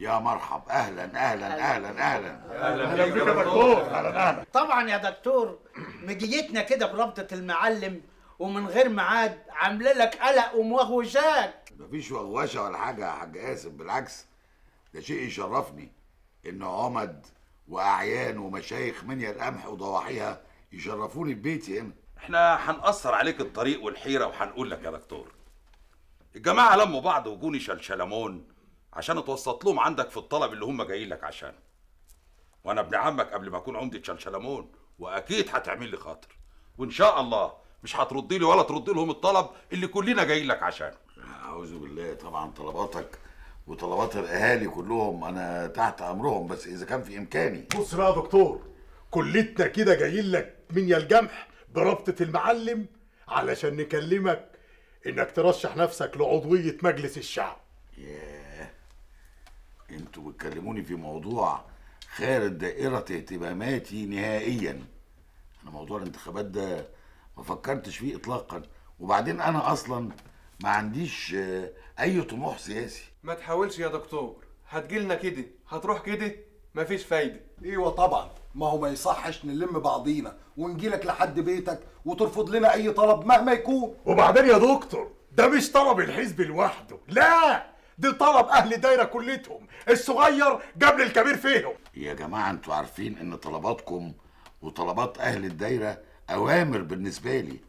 يا مرحب أهلا أهلا أهلا. أهلا أهلا. بك يا دكتور. أهلا. أهلا طبعا يا دكتور مجيتنا كده برابطة المعلم ومن غير ميعاد عاملة لك قلق وموغوشات مفيش وغوشه ولا حاجة يا حاج قاسم بالعكس. ده شيء يشرفني إن عمد وأعيان ومشايخ منيا القمح وضواحيها يشرفوني في بيتي هنا. إحنا هنقصر عليك الطريق والحيرة وهنقول لك يا دكتور الجماعة لموا بعض وجوني شلشلمون عشان اتوسط لهم عندك في الطلب اللي هم جايين لك عشانه. وأنا ابن عمك قبل ما اكون عمدة شلشلمون واكيد هتعمل لي خاطر. وان شاء الله مش هتردي لي ولا تردي لهم الطلب اللي كلنا جايين لك عشانه. أعوذ بالله طبعا طلباتك وطلبات الأهالي كلهم أنا تحت أمرهم بس إذا كان في إمكاني. بص بقى يا دكتور كلتنا كده جايين لك من يا الجمح بربطة المعلم علشان نكلمك إنك ترشح نفسك لعضوية مجلس الشعب. ياه. أنتوا بتكلموني في موضوع خارج دائرة اهتماماتي نهائيا. أنا موضوع الانتخابات ده ما فكرتش فيه اطلاقا. وبعدين أنا أصلا ما عنديش آه، أي طموح سياسي. ما تحاولش يا دكتور. هتجيلنا كده. هتروح كده؟ مفيش فايدة. إيوه طبعا. ما هو ما يصحش نلم بعضينا ونجيلك لحد بيتك وترفض لنا أي طلب مهما يكون. وبعدين يا دكتور ده مش طلب الحزب لوحده. لا! دي طلب أهل الدايره كلتهم الصغير قبل الكبير فيهم. يا جماعة أنتوا عارفين إن طلباتكم وطلبات أهل الدايرة أوامر بالنسبة لي.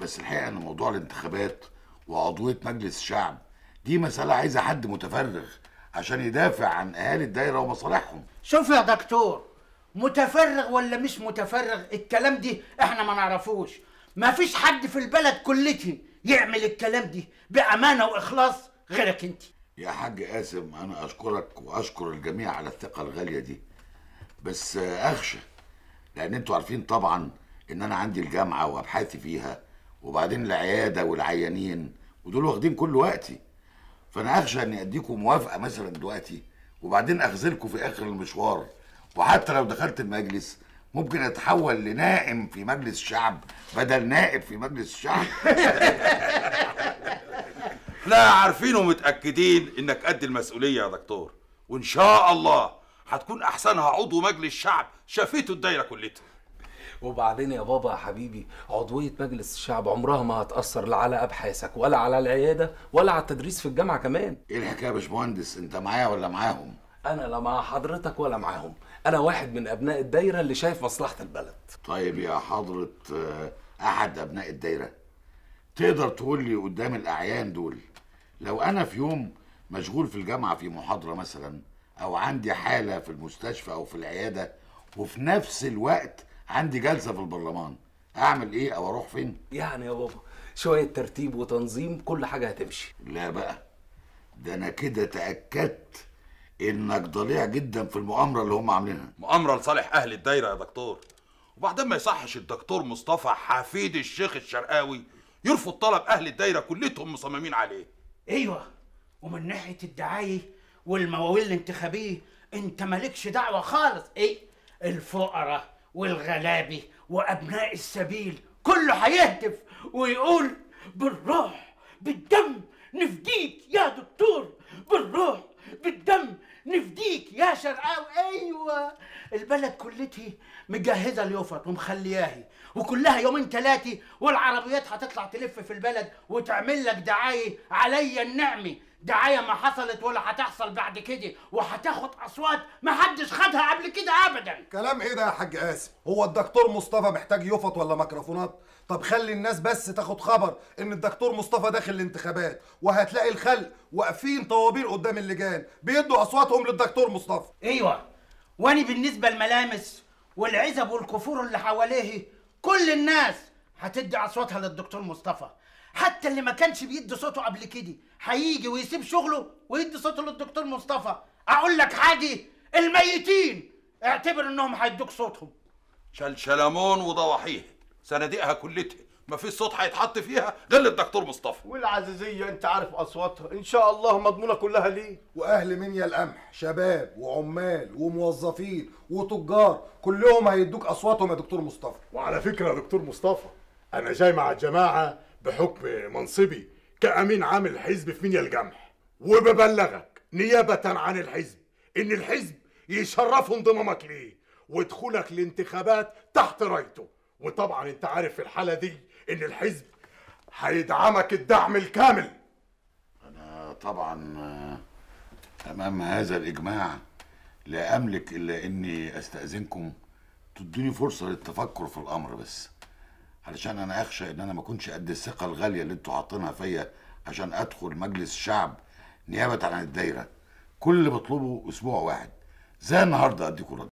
بس الحقيقة إن موضوع الانتخابات وعضوية مجلس الشعب دي مسألة عايزة حد متفرغ عشان يدافع عن أهالي الدايرة ومصالحهم. شوف يا دكتور متفرغ ولا مش متفرغ الكلام دي إحنا ما نعرفوش. ما فيش حد في البلد كلتي يعمل الكلام دي بأمانة وإخلاص. غيرك انت. يا حاج قاسم أنا أشكرك وأشكر الجميع على الثقة الغالية دي. بس اخشى لأن أنتوا عارفين طبعا إن أنا عندي الجامعة وأبحاثي فيها وبعدين العيادة والعيانين ودول واخدين كل وقتي. فأنا اخشى إني أديكم موافقة مثلا دلوقتي وبعدين اخذلكم في آخر المشوار. وحتى لو دخلت المجلس ممكن أتحول لنائم في مجلس الشعب بدل نائب في مجلس الشعب إحنا عارفين ومتأكدين إنك قد المسؤولية يا دكتور. وإن شاء الله هتكون أحسنها عضو مجلس شعب شافته الدايرة كلتها وبعدين يا بابا يا حبيبي عضوية مجلس الشعب عمرها ما هتأثر لا على أبحاثك ولا على العيادة ولا على التدريس في الجامعة كمان. إيه الحكاية يا باشمهندس؟ أنت معايا ولا معاهم؟ أنا لا مع حضرتك ولا معاهم. أنا واحد من أبناء الدايرة اللي شايف مصلحة البلد. طيب يا حضرة آه، أحد أبناء الدايرة؟ تقدر تقول لي قدام الأعيان دول لو أنا في يوم مشغول في الجامعة في محاضرة مثلا أو عندي حالة في المستشفى أو في العيادة وفي نفس الوقت عندي جلسة في البرلمان أعمل إيه أو أروح فين؟ يعني يا بابا شوية ترتيب وتنظيم كل حاجة هتمشي. لا بقى ده أنا كده تأكدت إنك ضليع جدا في المؤامرة اللي هم عاملينها. مؤامرة لصالح أهل الدايرة يا دكتور. وبعدين ما يصحش الدكتور مصطفى حفيد الشيخ الشرقاوي يرفض طلب أهل الدايرة كلتهم مصممين عليه. أيوه. ومن ناحية الدعاية والمواويل الانتخابية أنت مالكش دعوة خالص. إيه؟ الفقراء والغلابة وأبناء السبيل. كله هيهتف ويقول بالروح بالدم نفديك يا دكتور بالروح. بالدم. نفديك يا شرقاوي أيوه. البلد كلتي مجهزة اليوفط ومخلياهي. وكلها يومين ثلاثة والعربيات هتطلع تلف في البلد وتعمل لك دعاية عليا النعمة. دعاية ما حصلت ولا هتحصل بعد كده وهتاخد أصوات ما حدش خدها قبل كده ابدا. كلام إيه ده يا حاج قاسم هو الدكتور مصطفى محتاج يفط ولا ميكروفونات؟ طب خلي الناس بس تاخد خبر إن الدكتور مصطفى داخل الانتخابات وهتلاقي الخلق واقفين طوابير قدام اللجان بيدوا أصواتهم للدكتور مصطفى. أيوه. واني بالنسبة للملامس والعزب والكفور اللي حواليه كل الناس هتدي أصواتها للدكتور مصطفى. حتى اللي ما كانش بيدي صوته قبل كده هيجي ويسيب شغله ويدي صوته للدكتور مصطفى. أقول لك حاجة الميتين اعتبر إنهم هيدوك صوتهم. شلشلمون وضواحيه صناديقها كلتها. ما فيش صوت هيتحط فيها غير للدكتور مصطفى. والعزيزية أنت عارف أصواتها. إن شاء الله مضمونة كلها ليه؟ وأهل منيا القمح شباب وعمال وموظفين وتجار كلهم هيدوك أصواتهم يا دكتور مصطفى. وعلى فكرة يا دكتور مصطفى أنا جاي مع الجماعة بحكم منصبي كأمين عام الحزب في منيا الجمح. وببلغك نيابة عن الحزب إن الحزب يشرفوا انضمامك ليه ودخولك الانتخابات تحت رأيته. وطبعا أنت عارف في الحالة دي إن الحزب هيدعمك الدعم الكامل. أنا طبعا آه، أمام هذا الإجماع لا أملك إلا إني أستأذنكم تدوني فرصة للتفكر في الأمر بس. علشان أنا أخشى إن أنا ما أكونش قد الثقة الغالية اللي أنتوا حاطينها فيا عشان أدخل مجلس الشعب نيابة عن الدايرة. كل اللي بطلبه أسبوع واحد. زي النهاردة أديكوا رد.